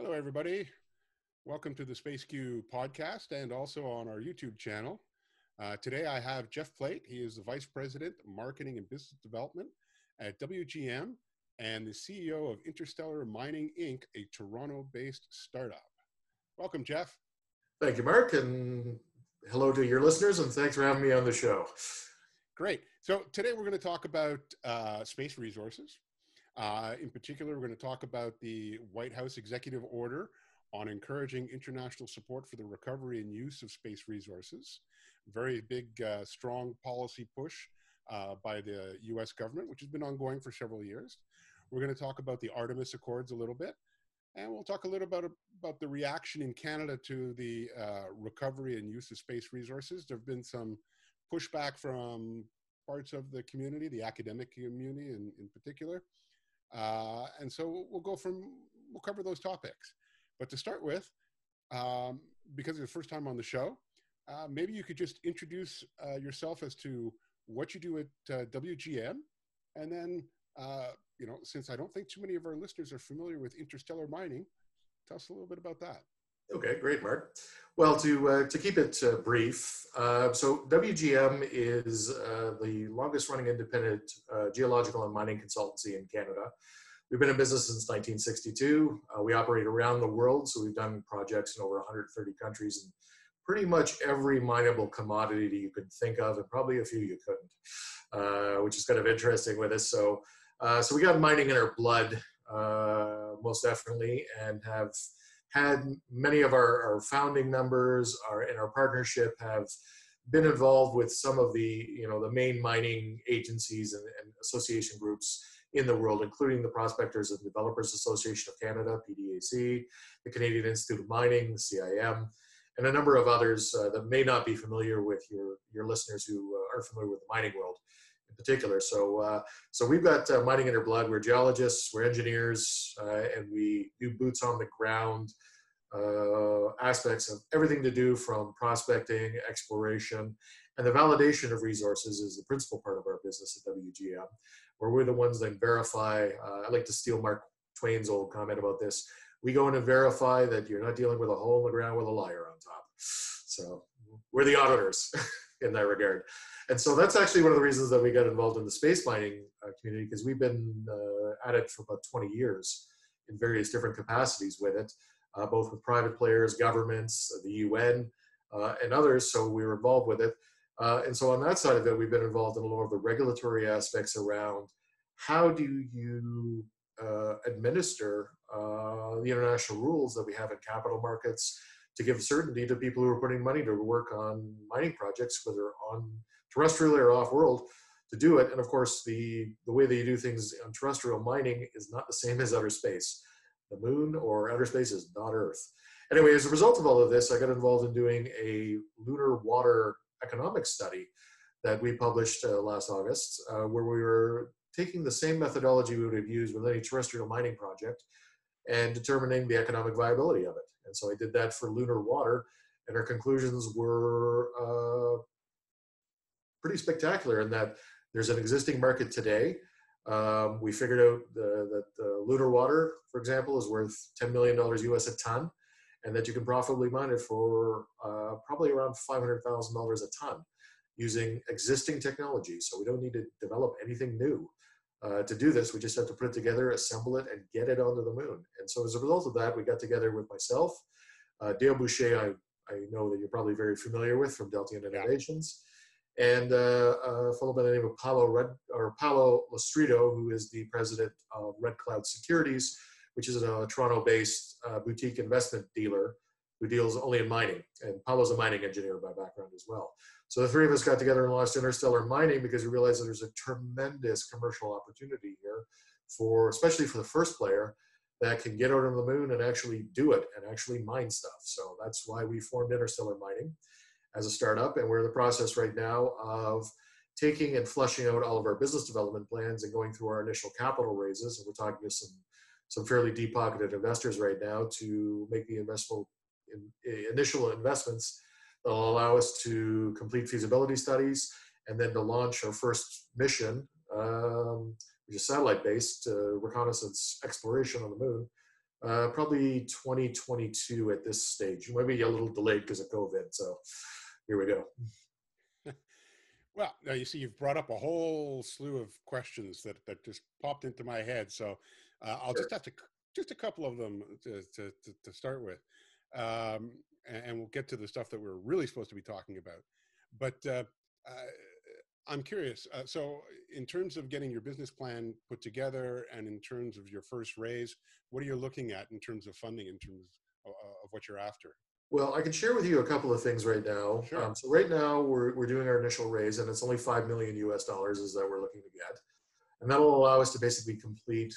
Hello, everybody. Welcome to the SpaceQ podcast and also on our YouTube channel. Uh, today I have Jeff Plate. He is the Vice President, Marketing and Business Development at WGM and the CEO of Interstellar Mining Inc., a Toronto based startup. Welcome, Jeff. Thank you, Mark, and hello to your listeners, and thanks for having me on the show. Great. So today we're going to talk about uh, space resources. Uh, in particular, we're going to talk about the White House executive order on encouraging international support for the recovery and use of space resources. Very big, uh, strong policy push uh, by the US government, which has been ongoing for several years. We're going to talk about the Artemis Accords a little bit, and we'll talk a little about, about the reaction in Canada to the uh, recovery and use of space resources. There have been some pushback from parts of the community, the academic community in, in particular. Uh, and so we'll go from, we'll cover those topics. But to start with, um, because it's the first time on the show, uh, maybe you could just introduce uh, yourself as to what you do at uh, WGM. And then, uh, you know, since I don't think too many of our listeners are familiar with interstellar mining, tell us a little bit about that. Okay, great, Mark. Well, to uh, to keep it uh, brief, uh, so WGM is uh, the longest running independent uh, geological and mining consultancy in Canada. We've been in business since 1962. Uh, we operate around the world, so we've done projects in over 130 countries and pretty much every mineable commodity you could think of, and probably a few you couldn't, which is kind of interesting with us. So, so we got mining in our blood, most definitely, and have had many of our, our founding members are in our partnership have been involved with some of the you know the main mining agencies and, and, association groups in the world, including the Prospectors and Developers Association of Canada (PDAC), the Canadian Institute of Mining, CIM, and a number of others uh, that may not be familiar with your your listeners who uh, are familiar with the mining world in particular. So, uh, so we've got uh, mining in our blood. We're geologists, we're engineers, uh, and we do boots on the ground uh, aspects of everything to do from prospecting, exploration, and the validation of resources is the principal part of our business at WGM, where we're the ones that verify. Uh, I like to steal Mark Twain's old comment about this. We go in and verify that you're not dealing with a hole in the ground with a liar on top. So we're the auditors in that regard. And so that's actually one of the reasons that we got involved in the space mining uh, community because we've been uh, at it for about 20 years in various different capacities with it uh, both with private players, governments, uh, the UN, uh, and others. So we were involved with it. Uh, and so on that side of it, we've been involved in a lot of the regulatory aspects around how do you administer the international rules that we have in capital markets to give certainty to people who are putting money to work on mining projects, whether on terrestrial or off world, to do it. And of course, the, the way that you do things on terrestrial mining is not the same as outer space the moon or outer space is not Earth. Anyway, as a result of all of this, I got involved in doing a lunar water economics study that we published uh, last August, uh, where we were taking the same methodology we would have used with any terrestrial mining project and determining the economic viability of it. And so I did that for lunar water, and our conclusions were uh, pretty spectacular in that there's an existing market today um, we figured out the, that the lunar water, for example, is worth $10 million US a ton, and that you can profitably mine it for uh, probably around $500,000 a ton using existing technology. So we don't need to develop anything new. Uh, to do this, we just have to put it together, assemble it, and get it onto the moon. And so as a result of that, we got together with myself, uh, Dale Boucher, I, I know that you're probably very familiar with from Deltion Innovations. Yeah and uh, a fellow by the name of Paolo, Red or Paolo Lostritto, who is the president of Red Cloud Securities, which is a Toronto-based uh, boutique investment dealer who deals only in mining. And Paolo's a mining engineer by background as well. So the three of us got together and launched Interstellar Mining because we realized that there's a tremendous commercial opportunity here for, especially for the first player, that can get out on the moon and actually do it and actually mine stuff. So that's why we formed Interstellar Mining as a startup, and we're in the process right now of taking and flushing out all of our business development plans and going through our initial capital raises. And we're talking to some some fairly deep pocketed investors right now to make the investment in, initial investments that will allow us to complete feasibility studies and then to launch our first mission, um, which is satellite based uh, reconnaissance exploration on the moon uh, probably 2022 at this stage. Maybe a little delayed because of COVID. So here we go. well, now you see, you've brought up a whole slew of questions that, that just popped into my head. So uh, I'll sure. just have to, just a couple of them to, to, to start with. Um, and, we'll get to the stuff that we're really supposed to be talking about. But uh, I'm curious. Uh, so, in terms of getting your business plan put together, and in terms of your first raise, what are you looking at in terms of funding, in terms of, of what you're after? Well, I can share with you a couple of things right now. Sure. Um, so right now we're, we're doing our initial raise and it's only 5 million US dollars is that we're looking to get. And that will allow us to basically complete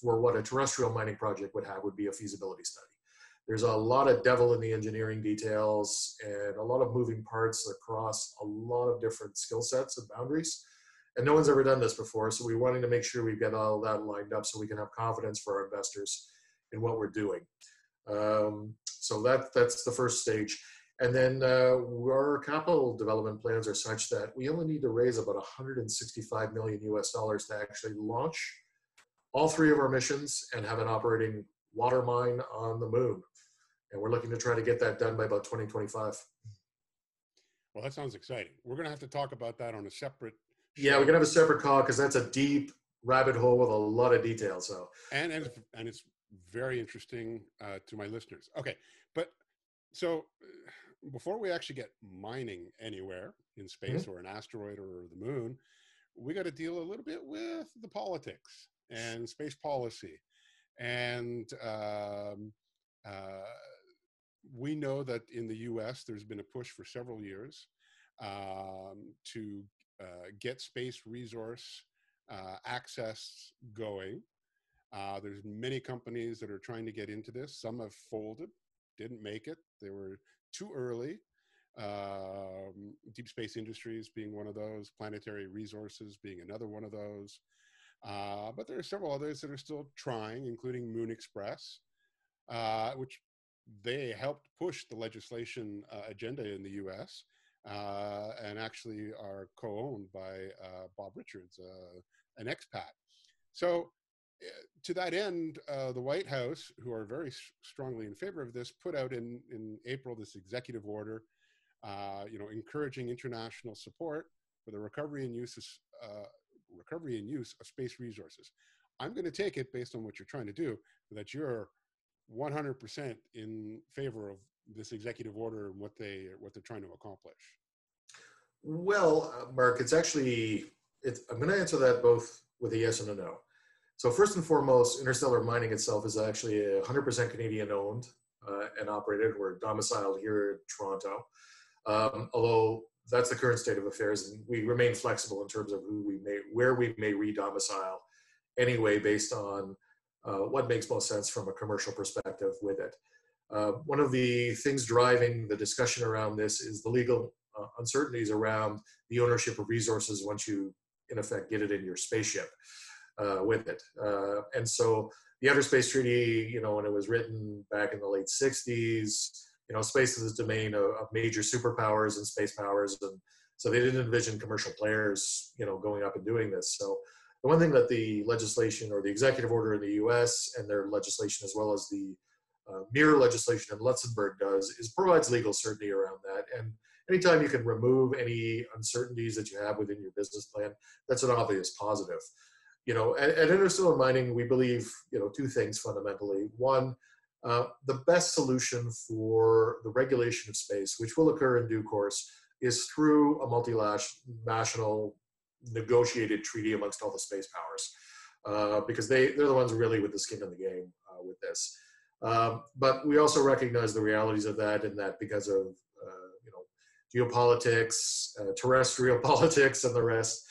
for what a terrestrial mining project would have would be a feasibility study. There's a lot of devil in the engineering details and a lot of moving parts across a lot of different skill sets and boundaries. And no one's ever done this before. So we're wanting to make sure we get all that lined up so we can have confidence for our investors in what we're doing. Um, so that that's the first stage. And then uh, our capital development plans are such that we only need to raise about 165 million US dollars to actually launch all three of our missions and have an operating water mine on the moon. And we're looking to try to get that done by about 2025. Well, that sounds exciting. We're going to have to talk about that on a separate. Yeah, we're going to have a separate call because that's a deep rabbit hole with a lot of detail. So and and it's, and it's very interesting uh, to my listeners. Okay, but so uh, before we actually get mining anywhere in space mm-hmm. or an asteroid or the moon, we got to deal a little bit with the politics and space policy, and um, uh, we know that in the U.S. there's been a push for several years um, to uh, get space resource uh, access going. Uh, there's many companies that are trying to get into this. Some have folded, didn't make it. They were too early. Um, Deep Space Industries being one of those, Planetary Resources being another one of those. Uh, but there are several others that are still trying, including Moon Express, uh, which they helped push the legislation uh, agenda in the U.S. Uh, and actually are co-owned by uh, Bob Richards, uh, an expat. So to that end, uh, the White House, who are very strongly in favor of this, put out in, in April this executive order, uh, you know, encouraging international support for the recovery and use of, uh, recovery and use of space resources. I'm going to take it based on what you're trying to do that you're 100% in favor of this executive order and what they what they're trying to accomplish. Well, uh, Mark, it's actually it's, I'm going to answer that both with a yes and a no. So first and foremost, Interstellar Mining itself is actually 100% Canadian owned uh, and operated. We're domiciled here in Toronto. Um, although that's the current state of affairs, and we remain flexible in terms of who we may, where we may re-domicile, anyway, based on uh, what makes most sense from a commercial perspective with it. Uh, one of the things driving the discussion around this is the legal uh, uncertainties around the ownership of resources once you, in effect, get it in your spaceship uh, with it. Uh, and so the Outer Space Treaty, you know, when it was written back in the late 60s, you know, space is a domain of, of major superpowers and space powers. And so they didn't envision commercial players, you know, going up and doing this. So the one thing that the legislation or the executive order in the US and their legislation, as well as the uh, mirror legislation in Luxembourg does, is provides legal certainty around that. And anytime you can remove any uncertainties that you have within your business plan, that's an obvious positive you know, at, at Interstellar Mining, we believe, you know, two things fundamentally. One, uh, the best solution for the regulation of space, which will occur in due course, is through a multinational negotiated treaty amongst all the space powers, uh, because they, they're the ones really with the skin in the game uh, with this. Um, but we also recognize the realities of that and that because of, uh, you know, geopolitics, uh, terrestrial politics, and the rest,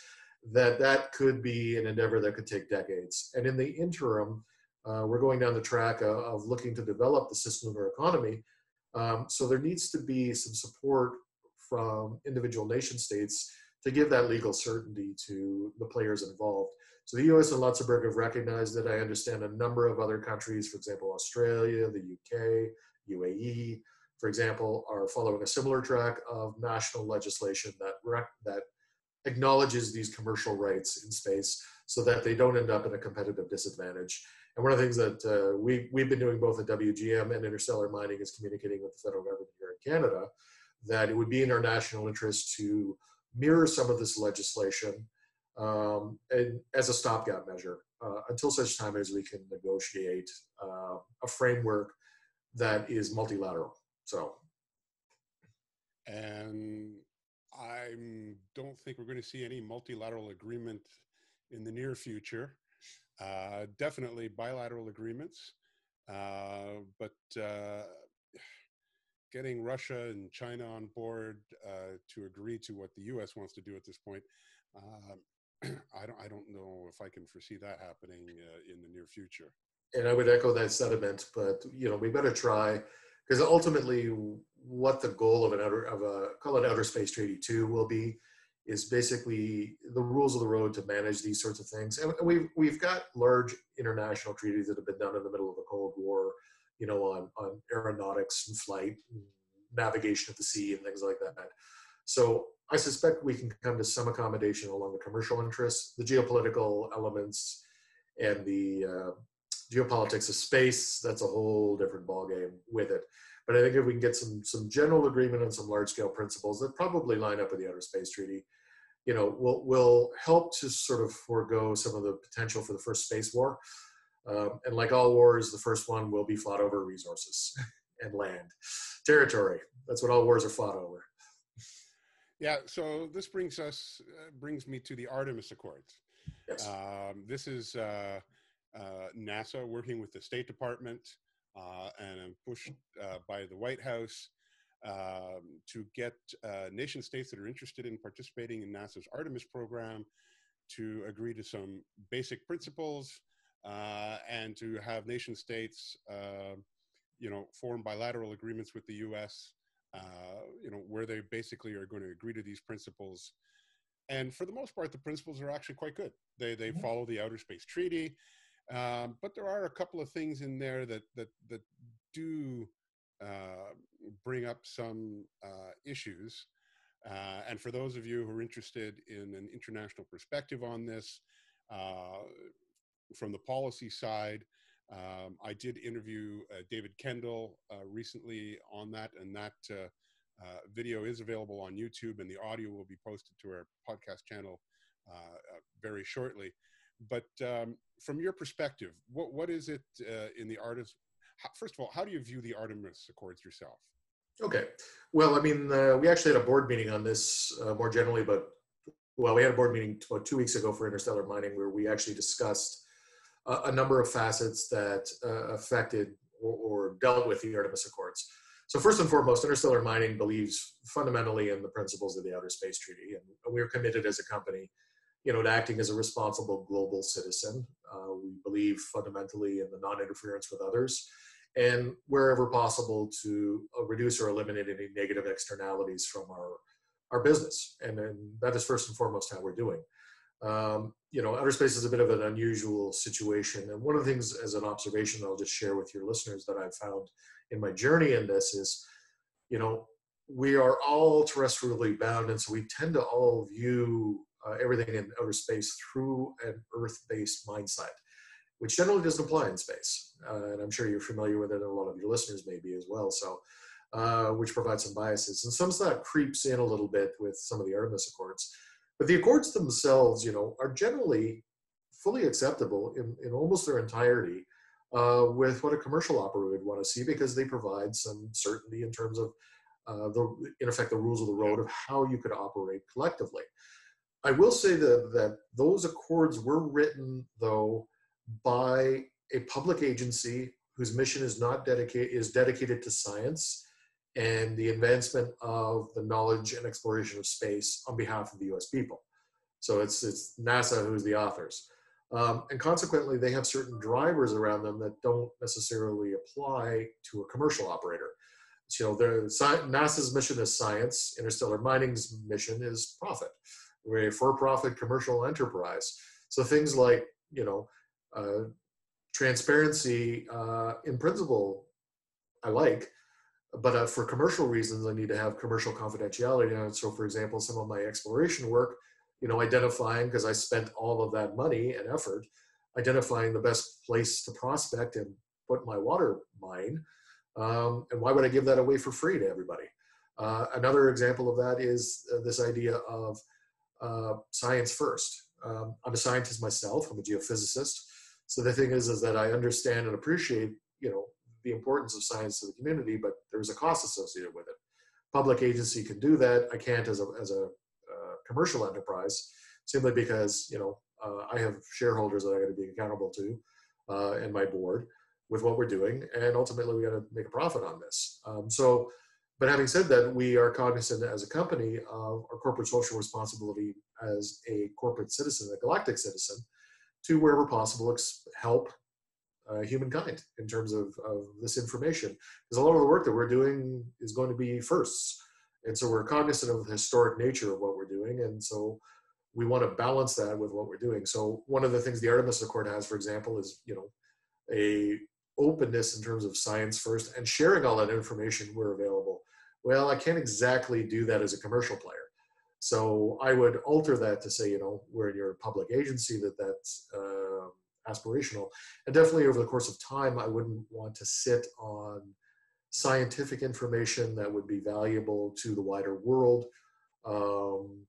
that that could be an endeavor that could take decades. And in the interim, uh, we're going down the track of, of, looking to develop the cislunar economy. Um, so there needs to be some support from individual nation states to give that legal certainty to the players involved. So the US and Luxembourg have recognized it. I understand a number of other countries, for example, Australia, the UK, UAE, for example, are following a similar track of national legislation that, that acknowledges these commercial rights in space so that they don't end up in a competitive disadvantage. And one of the things that uh, we, we've been doing both at WGM and Interstellar Mining is communicating with the federal government here in Canada that it would be in our national interest to mirror some of this legislation um, and as a stopgap measure uh, until such time as we can negotiate uh, a framework that is multilateral. So, and I don't think we're going to see any multilateral agreement in the near future. Uh, definitely bilateral agreements, uh, but uh, getting Russia and China on board uh, to agree to what the U.S. wants to do at this point, um, I don't I don't know if I can foresee that happening uh, in the near future. And I would echo that sentiment, but you know we better try because ultimately what the goal of an outer of a call it outer space treaty two will be is basically the rules of the road to manage these sorts of things. And we've we've got large international treaties that have been done in the middle of the Cold War, you know, on on aeronautics and flight, navigation of the sea, and things like that. So I suspect we can come to some accommodation along the commercial interests, the geopolitical elements, and the uh, geopolitics of space. That's a whole different ballgame with it. But I think if we can get some some general agreement on some large scale principles that probably line up with the Outer Space Treaty, you know, will will help to sort of forego some of the potential for the first space war. Um, and like all wars, the first one will be fought over resources and land, territory. That's what all wars are fought over. Yeah, so this brings us uh, brings me to the Artemis Accords. Yes. Um, this is uh, uh, NASA working with the State Department uh, and pushed uh, by the White House um, to get uh, nation states that are interested in participating in NASA's Artemis program to agree to some basic principles and to have nation states, you know, form bilateral agreements with the U.S. Uh, you know, where they basically are going to agree to these principles. And for the most part, the principles are actually quite good. They they mm-hmm. follow the Outer Space Treaty, um, but there are a couple of things in there that that that do uh, bring up some uh, issues. Uh, and for those of you who are interested in an international perspective on this, uh, from the policy side, um, I did interview uh, David Kendall uh, recently on that, and that uh, uh video is available on YouTube, and the audio will be posted to our podcast channel uh, uh, very shortly. But um, from your perspective, what what is it in the artist? First of all, how do you view the Artemis Accords yourself? Okay, well, I mean, we actually had a board meeting on this more generally, but well, we had a board meeting about two weeks ago for interstellar mining where we actually discussed a, number of facets that uh, affected or, or, dealt with the Artemis Accords. So first and foremost, Interstellar Mining believes fundamentally in the principles of the Outer Space Treaty, and we're committed as a company, you know, to acting as a responsible global citizen. Uh, we believe fundamentally in the non-interference with others, and wherever possible to uh, reduce or eliminate any negative externalities from our our business, and, and that is first and foremost how we're doing. Um, you know, outer space is a bit of an unusual situation. And one of the things, as an observation, I'll just share with your listeners that I've found in my journey in this is, you know, we are all terrestrially bound, and so we tend to all view uh, everything in outer space through an Earth-based mindset, which generally doesn't apply in space. Uh, and I'm sure you're familiar with it, and a lot of your listeners may be as well. So, uh, which provides some biases, and some of that creeps in a little bit with some of the Artemis Accords. But the accords themselves, you know, are generally fully acceptable in, in almost their entirety uh, with what a commercial operator would want to see because they provide some certainty in terms of uh, the, in effect, the rules of the road of how you could operate collectively. I will say that, that those accords were written, though, by a public agency whose mission is not dedicated is dedicated to science and the advancement of the knowledge and exploration of space on behalf of the US people. So it's, it's NASA who's the authors. Um, and consequently, they have certain drivers around them that don't necessarily apply to a commercial operator. So, know, NASA's mission is science, interstellar mining's mission is profit. We're a for-profit commercial enterprise. So things like, you know, uh, transparency uh, in principle, I like, but uh, for commercial reasons, I need to have commercial confidentiality. And so, for example, some of my exploration work you know, identifying because I spent all of that money and effort identifying the best place to prospect and put my water mine. Um, and why would I give that away for free to everybody? Uh, another example of that is uh, this idea of uh, science first. Um, I'm a scientist myself. I'm a geophysicist. So the thing is, is that I understand and appreciate, you know, the importance of science to the community, but there's a cost associated with it. Public agency can do that. I can't as a as a uh, commercial enterprise, simply because you know uh, I have shareholders that I got to be accountable to, uh, and my board with what we're doing, and ultimately we got to make a profit on this. Um, so, but having said that, we are cognizant as a company of our corporate social responsibility as a corporate citizen, a galactic citizen, to wherever possible help uh, humankind in terms of, of this information. Because a lot of the work that we're doing is going to be firsts. And so we're cognizant of the historic nature of what we're doing. And so we want to balance that with what we're doing. So one of the things the Artemis Accord has, for example, is, you know, a openness in terms of science first and sharing all that information where available. Well, I can't exactly do that as a commercial player. So I would alter that to say, you know, we're in your public agency that that's uh, aspirational. And definitely over the course of time, I wouldn't want to sit on scientific information that would be valuable to the wider world. Um,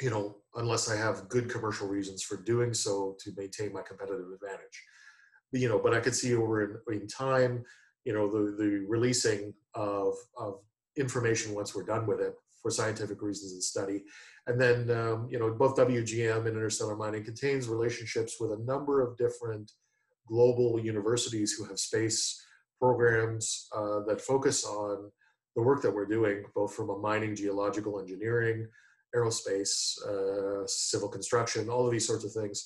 you know, unless I have good commercial reasons for doing so to maintain my competitive advantage. You know, but I could see over in, in time, you know, the, the releasing of, of information once we're done with it for scientific reasons and study. And then, um, you know, both WGM and Interstellar Mining contains relationships with a number of different global universities who have space programs uh, that focus on the work that we're doing, both from a mining, geological engineering, aerospace, uh, civil construction, all of these sorts of things,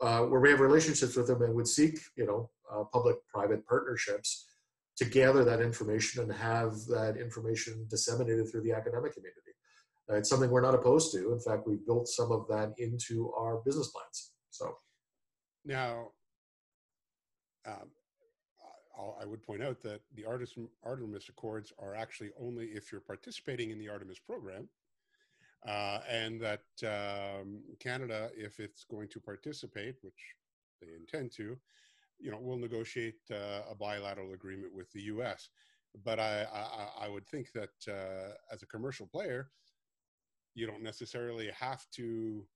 uh, where we have relationships with them and would seek, you know, uh, public-private partnerships to gather that information and have that information disseminated through the academic community. Uh, it's something we're not opposed to. In fact, we've built some of that into our business plans. So now, um, I would point out that the Artemis Accords are actually only if you're participating in the Artemis program, uh, and that um, Canada, if it's going to participate, which they intend to, you know, we'll negotiate uh, a bilateral agreement with the U.S. But I, I, I would think that uh, as a commercial player, you don't necessarily have to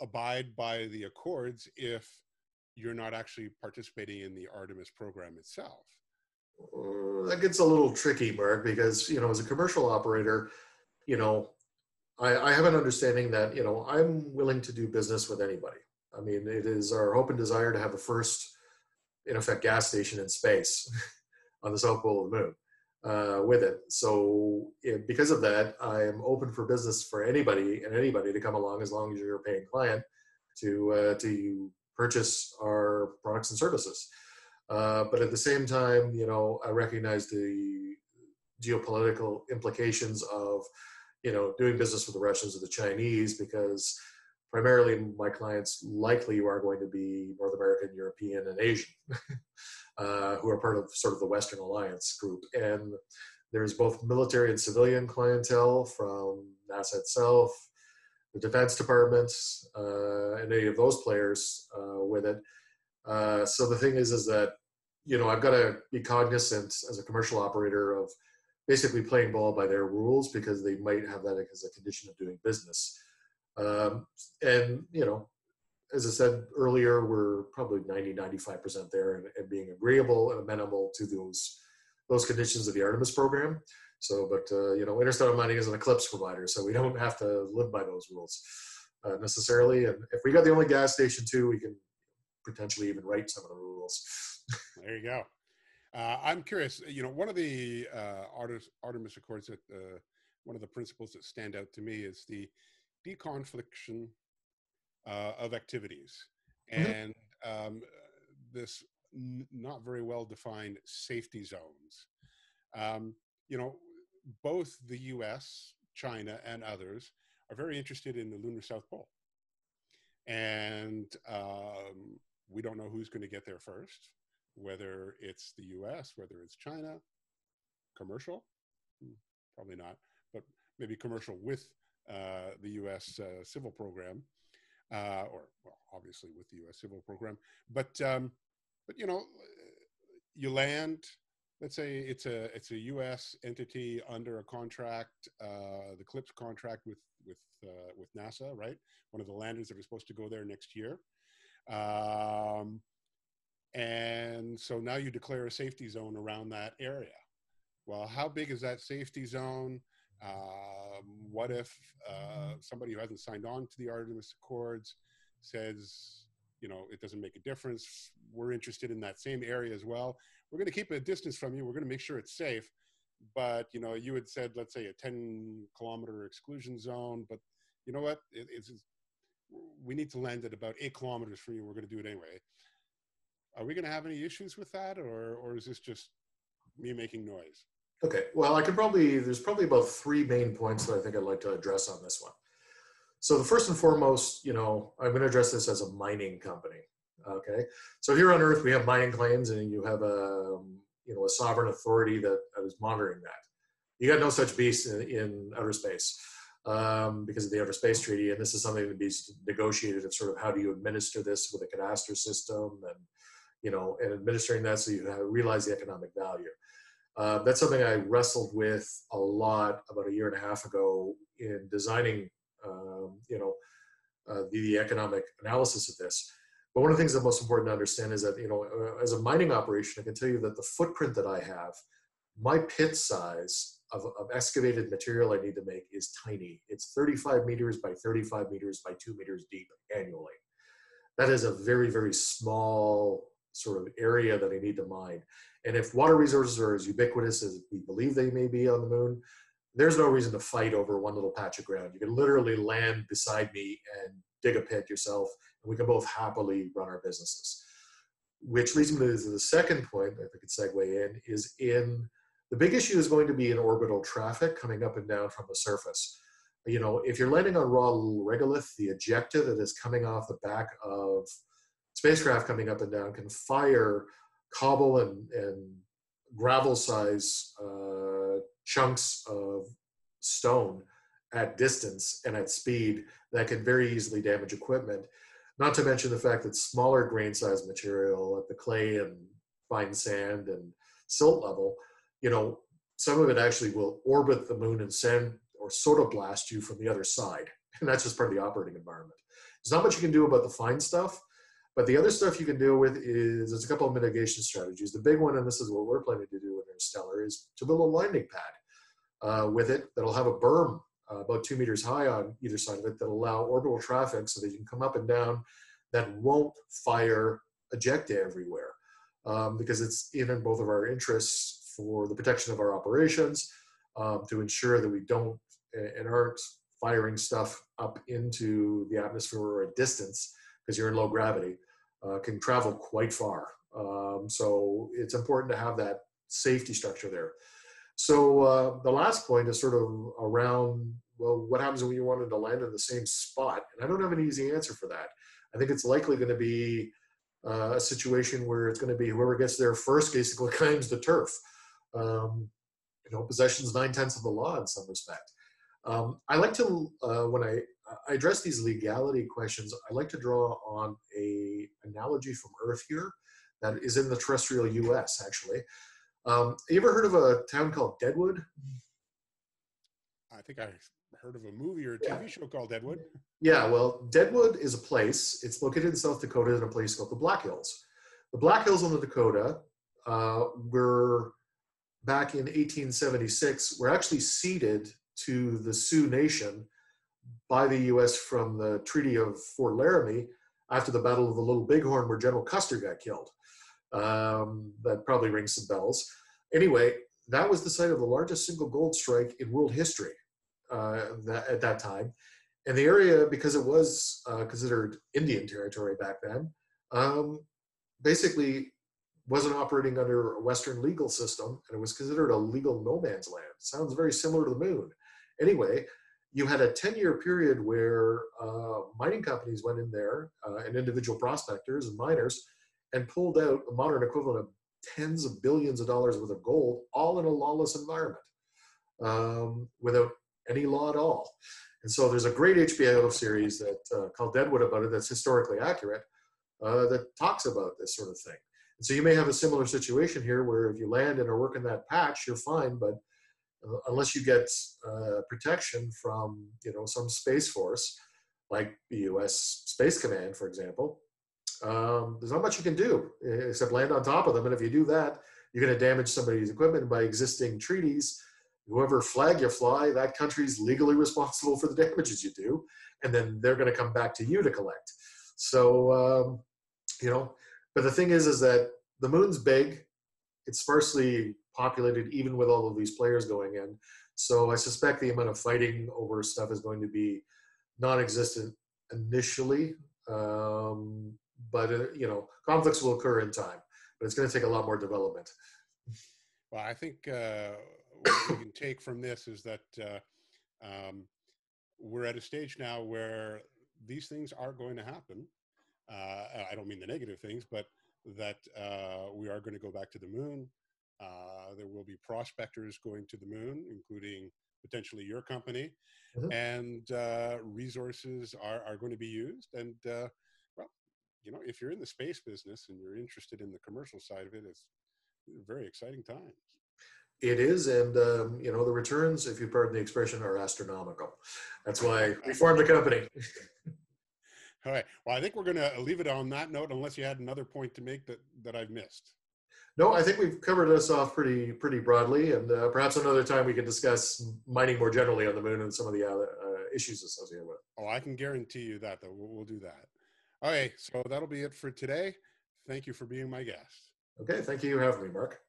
abide by the accords if you're not actually participating in the Artemis program itself. Uh, that gets a little tricky, Mark, because you know, as a commercial operator, you know, I, I have an understanding that you know I'm willing to do business with anybody. I mean, it is our hope and desire to have the first, in effect, gas station in space on the south pole of the moon uh, with it. So it, because of that, I am open for business for anybody and anybody to come along as long as you're a paying client to uh, to purchase our products and services. Uh, but at the same time, you know, I recognize the geopolitical implications of you know doing business with the Russians or the Chinese because primarily my clients likely are going to be North American, European, and Asian. Uh, who are part of sort of the Western Alliance group. And there's both military and civilian clientele from NASA itself, the Defense Department, uh, and any of those players uh, with it. Uh, so the thing is, is that you know I've got to be cognizant as a commercial operator of basically playing ball by their rules because they might have that as a condition of doing business. Um, and you know as I said earlier, we're probably 90, 95% there and, and, being agreeable and amenable to those those conditions of the Artemis program. So, but uh, you know, Interstellar Mining is an Eclipse provider, so we don't have to live by those rules uh, necessarily. And if we got the only gas station too, we can potentially even write some of the rules. there you go. Uh, I'm curious. You know, one of the uh, Artemis, Artemis Accords that uh, one of the principles that stand out to me is the deconfliction uh, of activities mm-hmm. and um, this n- not very well defined safety zones. Um, you know, both the US, China, and others are very interested in the lunar South Pole. And um, we don't know who's going to get there first, whether it's the US, whether it's China, commercial, hmm, probably not, but maybe commercial with uh, the U.S. Uh, civil program, uh, or well, obviously with the U.S. civil program. But um, but you know, you land. Let's say it's a it's a U.S. entity under a contract, uh, the CLPS contract with with uh, with NASA, right? One of the landers that are supposed to go there next year. Um, and so now you declare a safety zone around that area. Well, how big is that safety zone? Um, what if uh, somebody who hasn't signed on to the Artemis Accords says, you know, it doesn't make a difference. We're interested in that same area as well. We're going to keep a distance from you. We're going to make sure it's safe. But, you know, you had said, let's say a 10 kilometer exclusion zone, but you know what? It, it's, we need to land at about eight kilometers from you. We're going to do it anyway. Are we going to have any issues with that, or or is this just me making noise? Okay. Well, I could probably there's probably about three main points that I think I'd like to address on this one. So the first and foremost, you know, I'm going to address this as a mining company. Okay. So here on Earth, we have mining claims, and you have a you know a sovereign authority that is monitoring that. You got no such beast in, in outer space um, because of the Outer Space Treaty, and this is something to be negotiated of sort of how do you administer this with a cadastre system and you know and administering that so you realize the economic value. Uh, that's something I wrestled with a lot about a year and a half ago in designing, um, you know, uh, the, the, economic analysis of this. But one of the things that's most important to understand is that, you know, uh, as a mining operation, I can tell you that the footprint that I have, my pit size of, of, excavated material I need to make is tiny. It's 35 meters by 35 meters by two meters deep annually. That is a very, very small sort of area that I need to mine. And if water resources are as ubiquitous as we believe they may be on the moon, there's no reason to fight over one little patch of ground. You can literally land beside me and dig a pit yourself, and we can both happily run our businesses. Which leads me to the second point, if I could segue in, is in the big issue is going to be in orbital traffic coming up and down from the surface. You know, if you're landing on raw regolith, the ejecta that is coming off the back of spacecraft coming up and down can fire cobble and, and gravel size uh, chunks of stone at distance and at speed that can very easily damage equipment. Not to mention the fact that smaller grain size material at the clay and fine sand and silt level you know, some of it actually will orbit the moon and send or sort of blast you from the other side. And that's just part of the operating environment. There's not much you can do about the fine stuff, but the other stuff you can deal with is there's a couple of mitigation strategies. The big one, and this is what we're planning to do in Interstellar, is to build a landing pad uh, with it that'll have a berm uh, about two meters high on either side of it that'll allow orbital traffic so that you can come up and down that won't fire ejecta everywhere um, because it's in both of our interests for the protection of our operations, um, to ensure that we don't and aren't firing stuff up into the atmosphere or a distance because you're in low gravity, uh, can travel quite far. Um, so it's important to have that safety structure there. So uh, the last point is sort of around well, what happens when you wanted to land in the same spot? And I don't have an easy answer for that. I think it's likely going to be uh, a situation where it's going to be whoever gets there first basically claims the turf um, you know, possession's nine tenths of the law in some respect. Um, I like to, uh, when I, I address these legality questions, I like to draw on a analogy from Earth here that is in the terrestrial U.S. Actually, um, you ever heard of a town called Deadwood? I think I heard of a movie or a TV yeah. show called Deadwood. Yeah, well, Deadwood is a place. It's located in South Dakota in a place called the Black Hills. The Black Hills on the Dakota uh, were back in 1876 were actually ceded to the Sioux Nation by the U.S. from the Treaty of Fort Laramie after the Battle of the Little Bighorn, where General Custer got killed. Um, that probably rings some bells. Anyway, that was the site of the largest single gold strike in world history uh, that, at that time. And the area, because it was uh, considered Indian territory back then, um, basically wasn't operating under a Western legal system and it was considered a legal no man's land. Sounds very similar to the moon. Anyway, you had a 10 year period where uh, mining companies went in there uh, and individual prospectors and miners and pulled out the modern equivalent of tens of billions of dollars worth of gold, all in a lawless environment um, without any law at all. And so there's a great HBO series that uh, called Deadwood about it that's historically accurate uh, that talks about this sort of thing. And so you may have a similar situation here where if you land and are working that patch, you're fine, but uh, unless you get uh, protection from you know some space force like the U.S. Space Command, for example, um, there's not much you can do except land on top of them. And if you do that, you're going to damage somebody's equipment by existing treaties. Whoever flag you fly, that country's legally responsible for the damages you do, and then they're going to come back to you to collect. So, um, you know, but the thing is, is that the moon's big. It's sparsely populated, even with all of these players going in. So I suspect the amount of fighting over stuff is going to be non-existent initially. Um, but uh, you know, conflicts will occur in time, but it's going to take a lot more development. Well, I think uh, what we can take from this is that uh, um, we're at a stage now where these things are going to happen. Uh, I don't mean the negative things, but that uh, we are going to go back to the moon. Uh, there will be prospectors going to the moon, including potentially your company, mm-hmm. and uh, resources are, are going to be used. And uh, well, you know, if you're in the space business and you're interested in the commercial side of it, it's very exciting times. It is, and um, you know the returns, if you pardon the expression, are astronomical. That's why we formed the company. All right. Well, I think we're going to leave it on that note, unless you had another point to make that that I've missed. No, I think we've covered this off pretty pretty broadly, and uh, perhaps another time we can discuss mining more generally on the moon and some of the other uh, issues associated with it. Oh, I can guarantee you that. Though we'll, we'll do that. Okay, so that'll be it for today. Thank you for being my guest. Okay, thank you for having me, Mark.